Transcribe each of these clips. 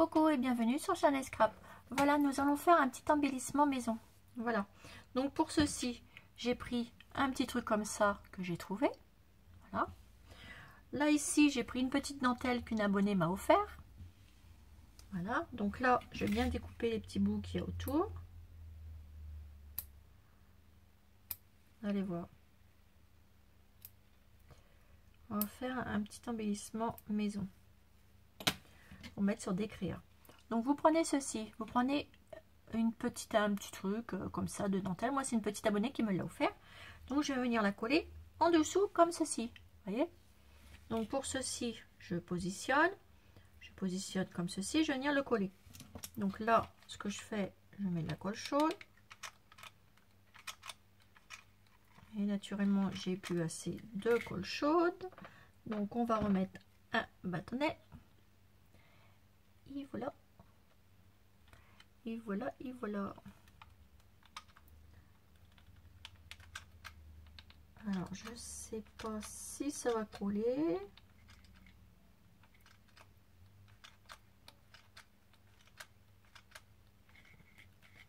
Coucou et bienvenue sur Chanel Scrap. Voilà, nous allons faire un petit embellissement maison. Voilà. Donc pour ceci, j'ai pris un petit truc comme ça que j'ai trouvé. Voilà. Là ici, j'ai pris une petite dentelle qu'une abonnée m'a offert. Voilà. Donc là, je viens découper les petits bouts qu'il y a autour. Allez voir. On va faire un petit embellissement maison. Mettre sur créas. Donc vous prenez ceci. Vous prenez une petite, un petit truc euh, comme ça de dentelle. Moi, c'est une petite abonnée qui me l'a offert. Donc je vais venir la coller en dessous comme ceci. voyez? Donc pour ceci, je positionne. Je positionne comme ceci. Je vais venir le coller. Donc là, ce que je fais, je mets de la colle chaude. Et naturellement, j'ai plus assez de colle chaude. Donc, on va remettre un bâtonnet. Voilà. Et voilà, et voilà. Alors, je sais pas si ça va coller.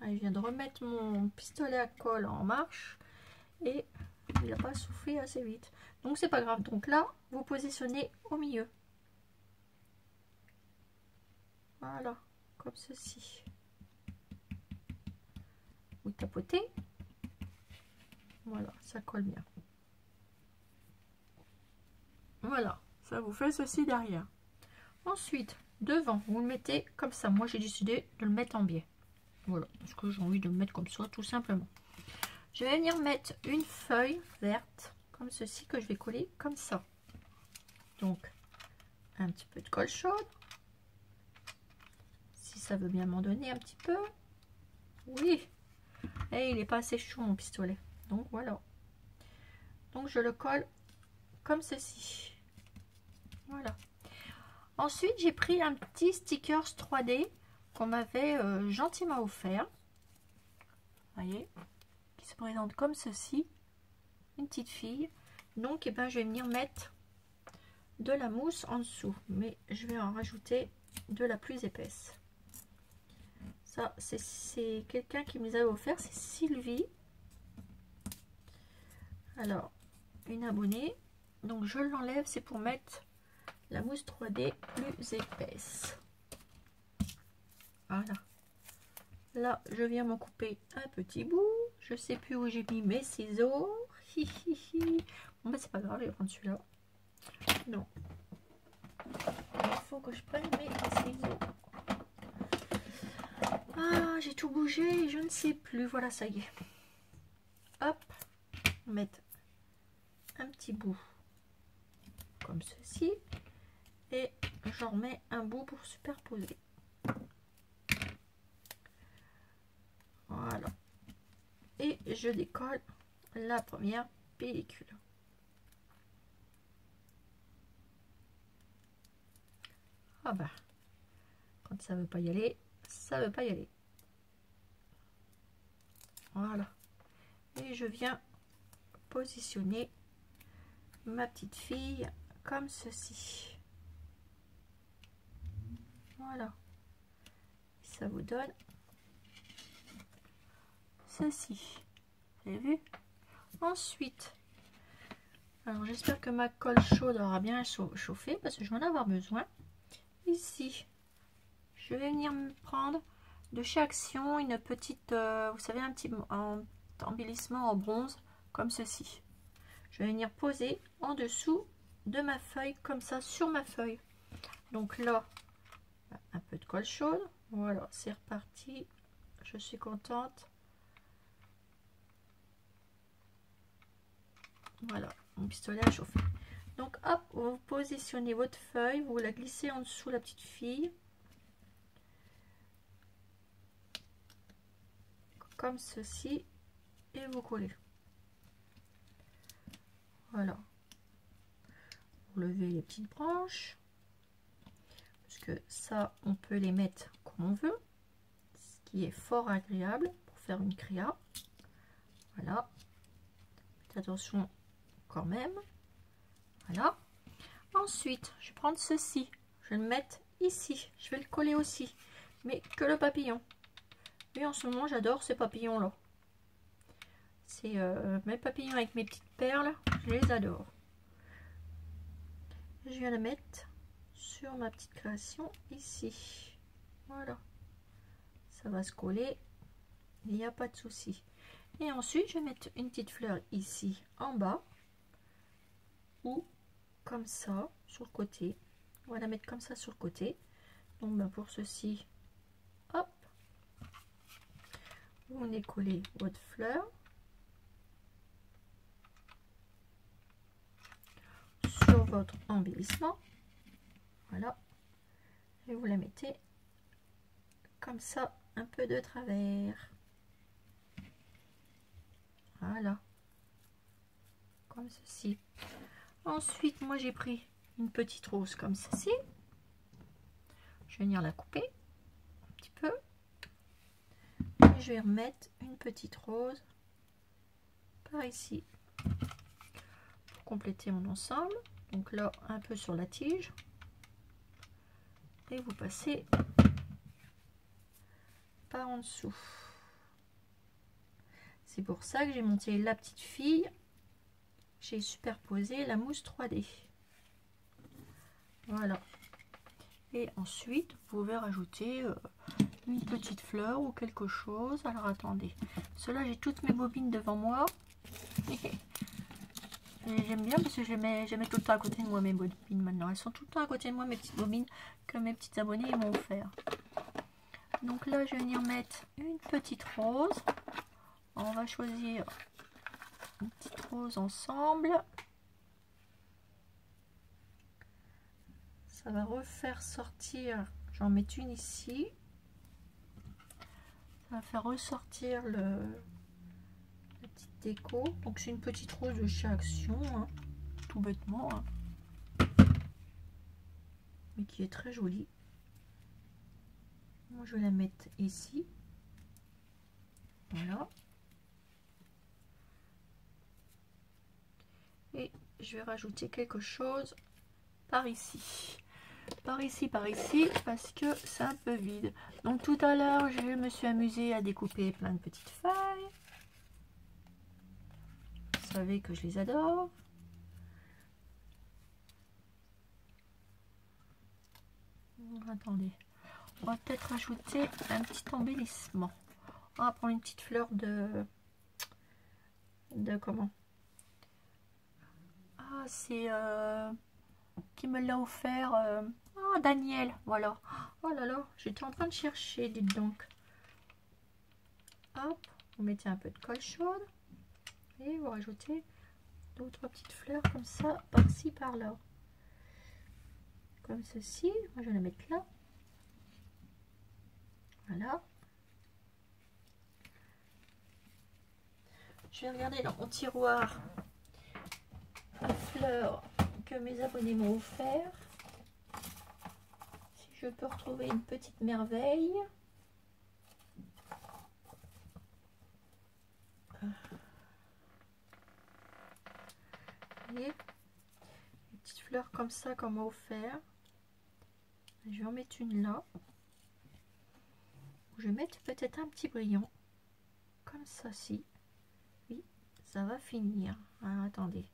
Ah, je viens de remettre mon pistolet à colle en marche et il n'a pas soufflé assez vite. Donc c'est pas grave. Donc là, vous positionnez au milieu. Voilà, comme ceci. Vous tapotez. Voilà, ça colle bien. Voilà, ça vous fait ceci derrière. Ensuite, devant, vous le mettez comme ça. Moi, j'ai décidé de le mettre en biais. Voilà, parce que j'ai envie de le mettre comme ça, tout simplement. Je vais venir mettre une feuille verte, comme ceci, que je vais coller comme ça. Donc, un petit peu de colle chaude. Ça veut bien m'en donner un petit peu. Oui. Et il n'est pas assez chaud mon pistolet. Donc voilà. Donc je le colle comme ceci. Voilà. Ensuite, j'ai pris un petit stickers 3D qu'on m'avait euh, gentiment offert. Voyez? Se présente comme ceci. Une petite fille. Donc, et eh ben, je vais venir mettre de la mousse en dessous. Mais je vais en rajouter de la plus épaisse. Ça, c'est quelqu'un qui me les a offert. C'est Sylvie. Alors, une abonnée. Donc, je l'enlève. C'est pour mettre la mousse 3D plus épaisse. Voilà. Là, je viens m'en couper un petit bout. Je sais plus où j'ai mis mes ciseaux. bon, ben c'est pas grave, je vais prendre celui-là. Non. Il faut que je prenne mes ciseaux. Ah, j'ai tout bougé je ne sais plus. Voilà, ça y est. Hop. Mettre un petit bout comme ceci. Et j'en remets un bout pour superposer. Voilà. Et je décolle la première pellicule. Ah bah, quand ça veut pas y aller, ça veut pas y aller. Voilà. Et je viens positionner ma petite fille comme ceci. Voilà. Ça vous donne ceci. Vous avez vu? Ensuite, alors j'espère que ma colle chaude aura bien chauffé parce que je vais en avoir besoin. Ici, je vais venir prendre de chez Action une petite, euh, vous savez, un petit embellissement en bronze comme ceci. Je vais venir poser en dessous de ma feuille comme ça sur ma feuille. Donc là, un peu de colle chaude. Voilà, c'est reparti. Je suis contente. Voilà, mon pistolet a chauffé. Donc hop, vous positionnez votre feuille, vous la glissez en dessous la petite fille. Ceci. Et vous collez. Voilà. Vous levez les petites branches. Parce que ça, on peut les mettre comme on veut. Ce qui est fort agréable pour faire une créa. Voilà. Attention même. Voilà. Ensuite, je vais prendre ceci. Je vais le mettre ici. Je vais le coller aussi, mais que le papillon. En ce moment, j'adore ces papillons-là. C'est euh, mes papillons avec mes petites perles, je les adore. Je viens la mettre sur ma petite création ici. Voilà. Ça va se coller. Il n'y a pas de souci. Et ensuite, je vais mettre une petite fleur ici en bas. Ou comme ça, sur le côté. On va la mettre comme ça sur le côté. Donc ben, pour ceci, hop, vous venez coller votre fleur. Sur votre embellissement. Voilà. Et vous la mettez comme ça, un peu de travers. Voilà. Comme ceci. Ensuite, moi j'ai pris une petite rose comme ceci. Je vais venir la couper un petit peu. Et je vais remettre une petite rose par ici. Pour compléter mon ensemble. Donc là, un peu sur la tige. Et vous passez par en dessous. C'est pour ça que j'ai monté la petite fille. J'ai superposé la mousse 3D. Voilà. Et ensuite, vous pouvez rajouter euh, une petite fleur ou quelque chose. Alors attendez. Cela, j'ai toutes mes bobines devant moi. J'aime bien parce que je tout le temps à côté de moi, mes bobines maintenant. Elles sont tout le temps à côté de moi, mes petites bobines que mes petits abonnés m'ont offert. Donc là, je vais venir mettre une petite rose on va choisir une petite rose ensemble. Ça va refaire sortir, j'en mets une ici. Va faire ressortir le, la petite déco. Donc c'est une petite rose de chez Action, hein, tout bêtement. Hein. Mais qui est très jolie. Moi je vais la mettre ici. Voilà. et je vais rajouter quelque chose par ici par ici par ici parce que c'est un peu vide. Donc tout à l'heure je me suis amusée à découper plein de petites feuilles. Vous savez que je les adore. Attendez. On va peut-être rajouter un petit embellissement. On va prendre une petite fleur de de comment? Ah, c'est euh, qui me l'a offert. Euh, ah, Daniel, voilà. Oh là j'étais en train de chercher, dites donc. Hop, vous mettez un peu de colle chaude et vous rajoutez d'autres petites fleurs comme ça, par-ci, par-là. Comme ceci. Moi, je vais la mettre là. Voilà. Je vais regarder dans mon tiroir fleurs mes abonnés m'ont offert. Si je peux retrouver une petite merveille. Voyez Une petite fleur comme ça qu'on m'a offert. Je vais en mettre une là. Je vais mettre peut-être un petit brillant. Comme ça, si. Oui, ça va finir. Attendez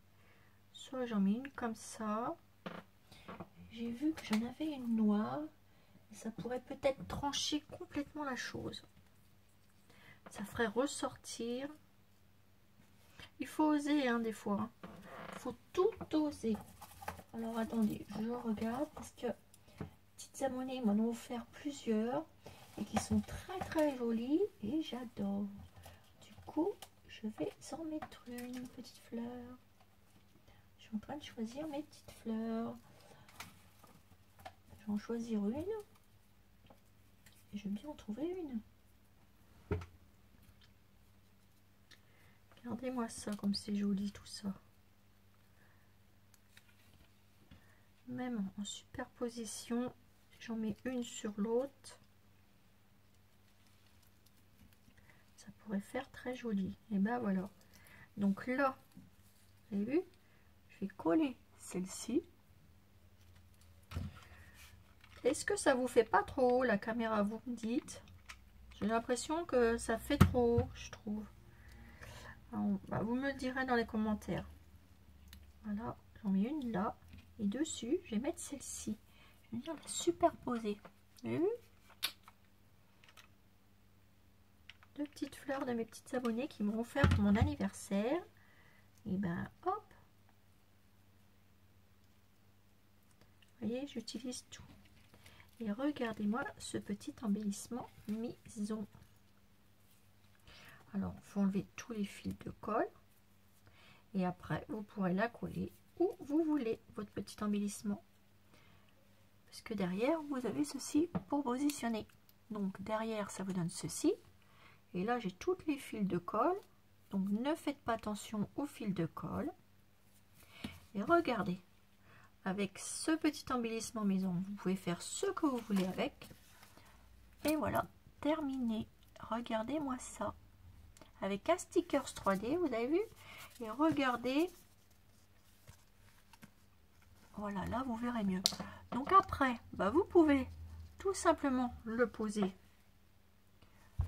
soit j'en mets une comme ça. J'ai vu que j'en avais une noire ça pourrait peut-être trancher complètement la chose. Ça ferait ressortir. Il faut oser hein, des fois il hein. faut tout oser. Alors attendez je regarde parce que petites abonnées m'en ont offert plusieurs et qui sont très très jolies et j'adore. Du coup je vais en mettre une petite fleur en train de choisir mes petites fleurs. Je vais en choisir une. Et je vais bien en trouver une. Regardez-moi ça, comme c'est joli tout ça. Même en superposition, j'en mets une sur l'autre. Ça pourrait faire très joli. Et ben voilà. Donc là, vous avez vu coller celle-ci Est-ce que ça vous fait pas trop la caméra, vous me dites? J'ai l'impression que ça fait trop, je trouve. Vous me le direz dans les commentaires. Voilà, j'en mets une là. Et dessus, je vais mettre celle-ci. Je vais venir la superposer. Deux petites fleurs de mes petites abonnées qui m'ont offert pour mon anniversaire. Et ben hop. Vous voyez, j'utilise tout. Et regardez-moi ce petit embellissement maison. Alors, il faut tous les fils de colle. Et après, vous pourrez la coller où vous voulez, votre petit embellissement. Parce que derrière, vous avez ceci pour positionner. Donc, derrière, ça vous donne ceci. Et là, j'ai toutes les fils de colle. Donc, ne faites pas attention aux fils de colle. Et regardez, avec ce petit embellissement maison, vous pouvez faire ce que vous voulez avec. Et voilà, terminé. Regardez-moi ça. Avec un stickers 3D, vous avez vu? Et regardez. Voilà, là, vous verrez mieux. Donc après, bah, vous pouvez tout simplement le poser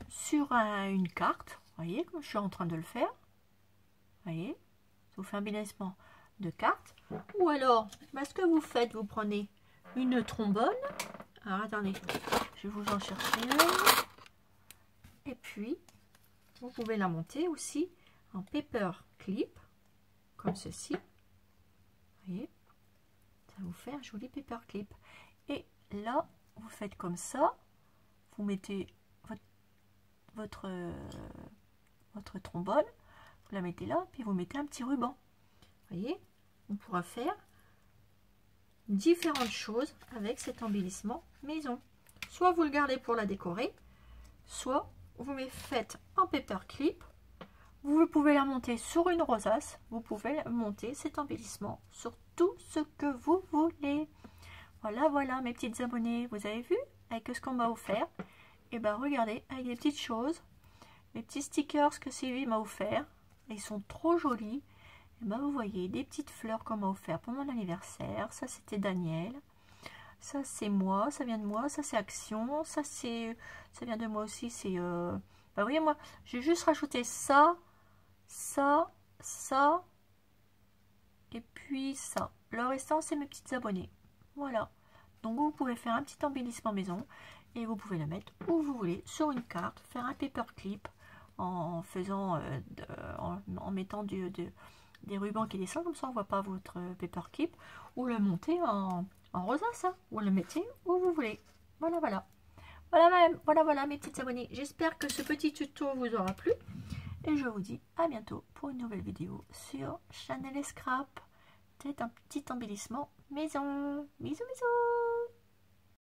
sur une carte. Vous voyez, comme je suis en train de le faire. Vous voyez Ça vous fait un embellissement de cartes. Ou alors, bah, ce que vous faites, vous prenez une trombone. Alors attendez, je vais vous en chercher une. Et puis, vous pouvez la monter aussi en paper clip, comme ceci. Vous voyez Ça vous fait un joli paper clip. Et là, vous faites comme ça. Vous mettez votre, votre, votre trombone, vous la mettez là, puis vous mettez un petit ruban on pourra faire différentes choses avec cet embellissement maison. Soit vous le gardez pour la décorer, soit vous me faites un paper clip. Vous pouvez la monter sur une rosace. Vous pouvez monter cet embellissement sur tout ce que vous voulez. Voilà, voilà mes petites abonnées. Vous avez vu avec ce qu'on m'a offert? Et eh bien regardez, avec des petites choses. Les petits stickers que Sylvie m'a offert. Ils sont trop jolis. Et eh ben, vous voyez des petites fleurs qu'on m'a offert pour mon anniversaire. Ça, c'était Daniel. Ça, c'est moi. Ça vient de moi. Ça, c'est Action. Ça, c'est, ça vient de moi aussi. C'est, euh... bah, voyez, moi, j'ai juste rajouté ça, ça, ça, et puis ça. Le restant, c'est mes petites abonnées. Voilà. Donc, vous pouvez faire un petit embellissement maison et vous pouvez le mettre où vous voulez, sur une carte, faire un paperclip en faisant, euh, en, mettant du, de, des rubans qui descendent, comme ça on voit pas votre paper clip, ou le monter en, en rosace, hein, ou le mettez où vous voulez. Voilà, voilà. Voilà, voilà, voilà mes petites abonnées. J'espère que ce petit tuto vous aura plu. Et je vous dis à bientôt pour une nouvelle vidéo sur Chanel Scrap. C'est un petit embellissement maison. Bisous, bisous